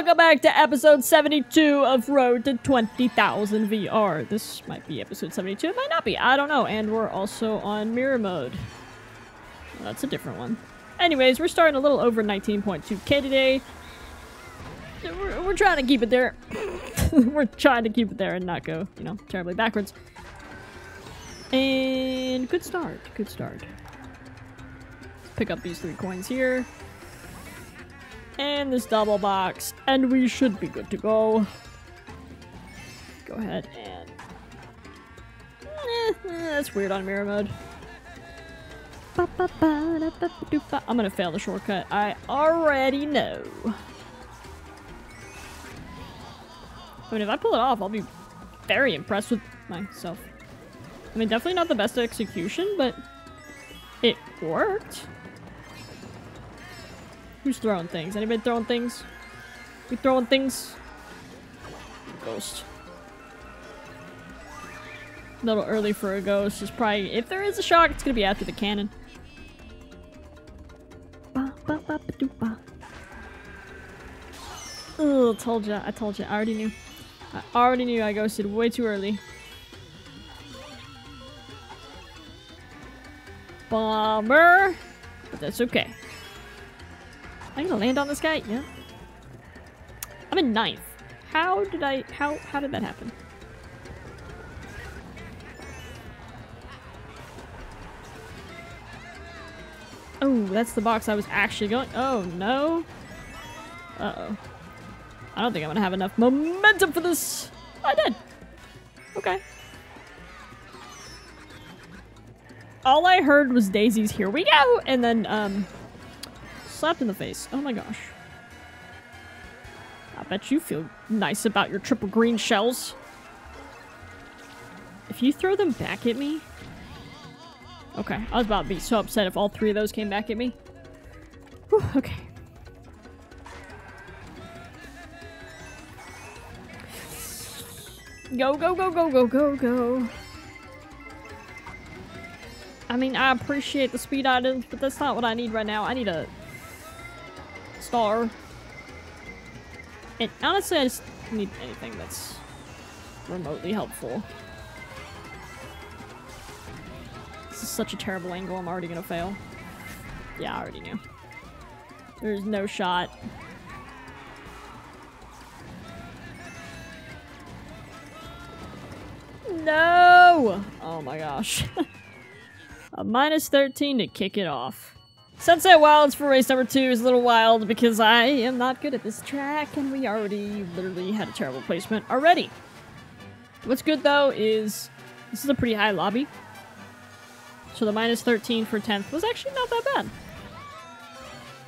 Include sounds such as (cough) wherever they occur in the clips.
welcome back to episode 72 of Road to 20,000 VR. This might be episode 72, it might not be, I don't know. And we're also on mirror mode. That's a different one. Anyways, we're starting a little over 19.2k today. We're, we're trying to keep it there. (laughs) we're trying to keep it there and not go, you know, terribly backwards. And good start, good start. Let's pick up these three coins here. And this double box. And we should be good to go. Go ahead and... Eh, eh, that's weird on mirror mode. I'm gonna fail the shortcut. I already know. I mean, if I pull it off, I'll be very impressed with myself. I mean, definitely not the best execution, but it worked. Who's throwing things? Anybody throwing things? We throwing things? Ghost. A little early for a ghost. Just probably, if there is a shock, it's gonna be after the cannon. Ba, ba, ba, ba, ba. Ugh, told ya. I told ya. I already knew. I already knew I ghosted way too early. Bomber! But that's okay. I'm gonna land on this guy? Yeah. I'm in ninth. How did I- how- how did that happen? Oh, that's the box I was actually going- oh no. Uh-oh. I don't think I'm gonna have enough momentum for this. I did. Okay. All I heard was Daisy's here we go! And then, um, slapped in the face. Oh my gosh. I bet you feel nice about your triple green shells. If you throw them back at me... Okay, I was about to be so upset if all three of those came back at me. Whew, okay. Go, go, go, go, go, go, go. I mean, I appreciate the speed items, but that's not what I need right now. I need a star. And honestly, I just need anything that's remotely helpful. This is such a terrible angle, I'm already gonna fail. Yeah, I already knew. There's no shot. No! Oh my gosh. (laughs) a minus 13 to kick it off. Sunset Wilds for race number two is a little wild because I am not good at this track and we already literally had a terrible placement already. What's good though is this is a pretty high lobby. So the minus 13 for 10th was actually not that bad.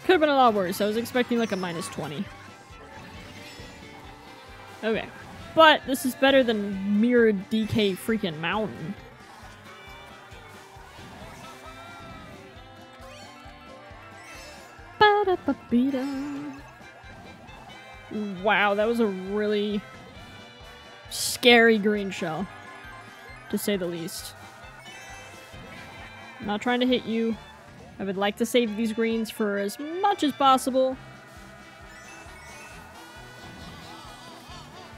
Could have been a lot worse. I was expecting like a minus 20. Okay. But this is better than Mirror DK freaking Mountain. Wow, that was a really scary green shell, to say the least. I'm not trying to hit you. I would like to save these greens for as much as possible.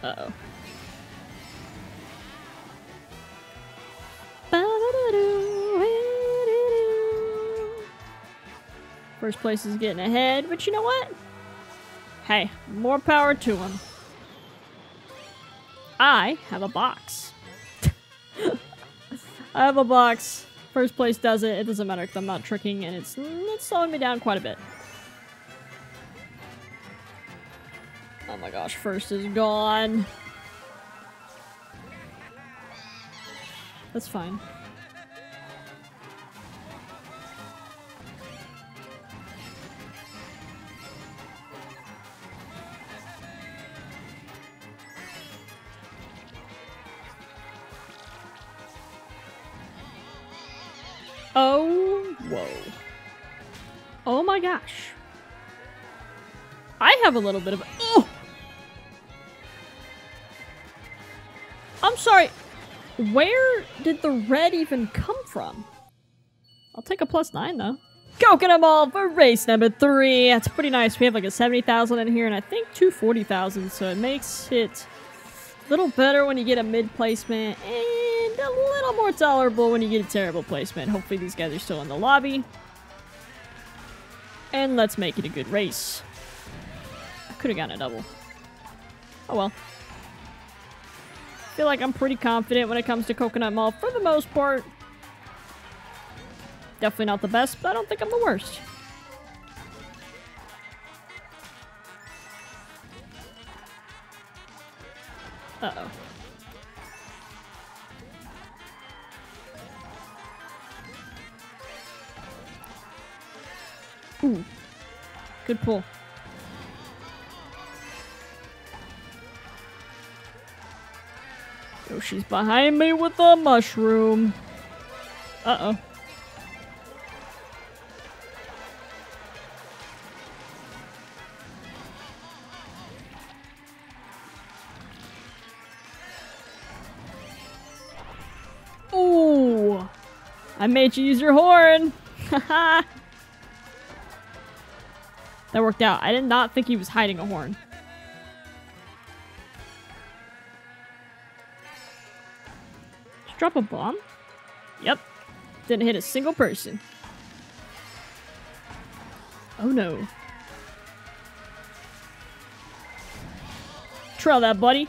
Uh-oh. First place is getting ahead, but you know what? Hey, more power to him. I have a box. (laughs) I have a box. First place does it. It doesn't matter because I'm not tricking and it's, it's slowing me down quite a bit. Oh my gosh, first is gone. That's fine. Oh, whoa. Oh my gosh. I have a little bit of- Oh! I'm sorry. Where did the red even come from? I'll take a plus nine though. Coconut Mall for race number three. That's pretty nice. We have like a 70,000 in here and I think 240,000, so it makes it a little better when you get a mid placement and a little more tolerable when you get a terrible placement. Hopefully these guys are still in the lobby. And let's make it a good race. I could have gotten a double. Oh well. feel like I'm pretty confident when it comes to Coconut Mall for the most part. Definitely not the best, but I don't think I'm the worst. Uh-oh. Ooh. Good pull. Oh, she's behind me with the mushroom. Uh-oh. Ooh! I made you use your horn! (laughs) Haha! That worked out. I did not think he was hiding a horn. Just drop a bomb? Yep. Didn't hit a single person. Oh no. Trail that, buddy.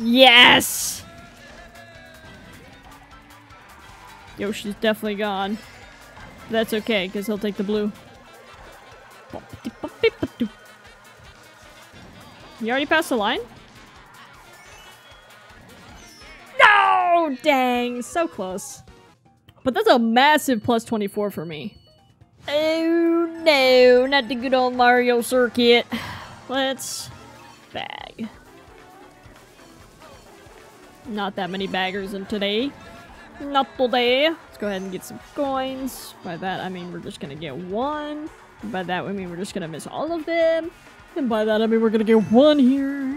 Yes! Yoshi's definitely gone. That's okay, because he'll take the blue. You already passed the line? No! Dang, so close. But that's a massive plus 24 for me. Oh no, not the good old Mario circuit. (sighs) Let's bag. Not that many baggers in today. Not today. Go ahead and get some coins. By that, I mean we're just gonna get one. By that, I mean we're just gonna miss all of them. And by that, I mean we're gonna get one here.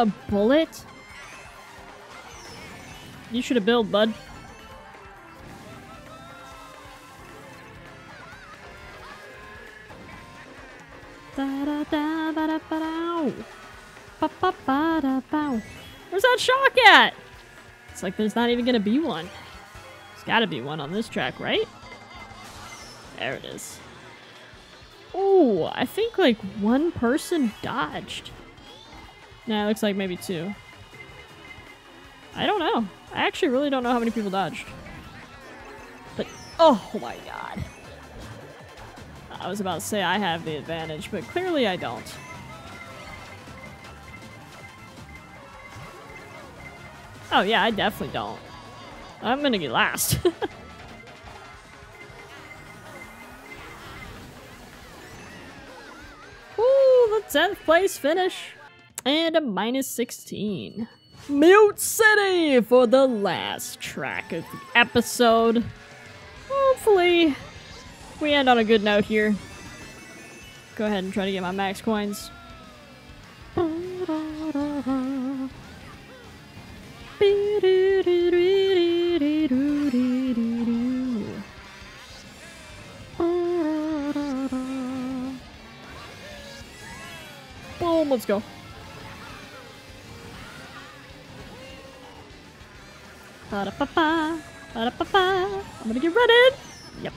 A bullet? You should have built, bud. Where's that shock at? It's like there's not even gonna be one. There's gotta be one on this track, right? There it is. Ooh, I think like one person dodged. Nah, it looks like maybe two. I don't know. I actually really don't know how many people dodged. But, oh my god. I was about to say I have the advantage, but clearly I don't. Oh yeah, I definitely don't. I'm gonna get last. (laughs) Ooh, the 10th place finish. And a minus 16. Mute City for the last track of the episode. Hopefully, we end on a good note here. Go ahead and try to get my max coins. Boom, let's go. Ba-da-ba-ba. I'm gonna get running. Yep.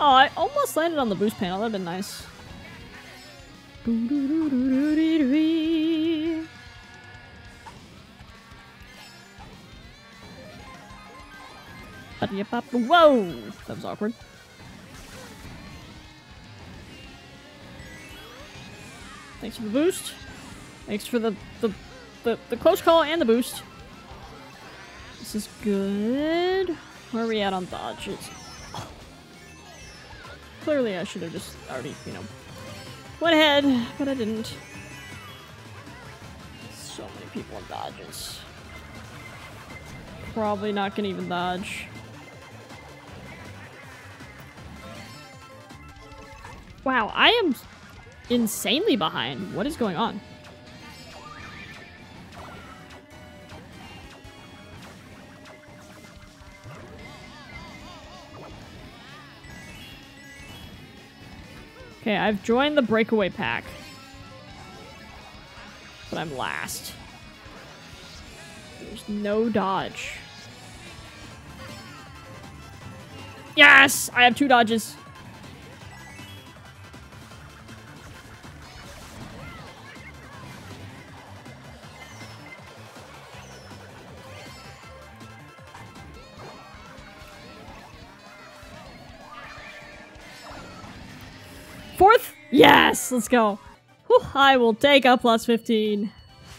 Oh, I almost landed on the boost panel. That'd been nice. Whoa! That was awkward. Thanks for the boost. Thanks for the, the the, the close call and the boost. This is good. Where are we at on dodges? Clearly I should have just already, you know, went ahead, but I didn't. So many people in dodges. Probably not gonna even dodge. Wow, I am insanely behind. What is going on? Okay, I've joined the breakaway pack. But I'm last. There's no dodge. Yes! I have two dodges. Fourth? Yes! Let's go. Whew, I will take a plus 15.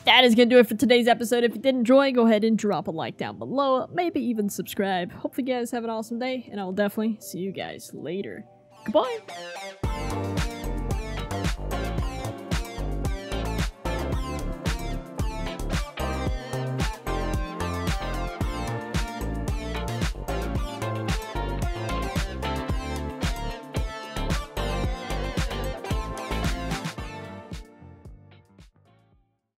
That is going to do it for today's episode. If you did enjoy, go ahead and drop a like down below. Maybe even subscribe. Hopefully you guys have an awesome day, and I will definitely see you guys later. Goodbye!